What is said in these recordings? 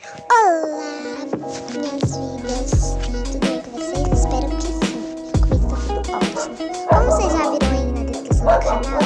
Olá, minhas vidas. Tudo bem com vocês? Espero que sim. Comigo tá tudo ótimo. Como vocês já viram aí na descrição do canal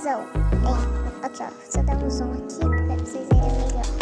conclusão. É, aqui ó, só dar um zoom aqui pra vocês verem melhor.